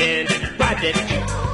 independent project.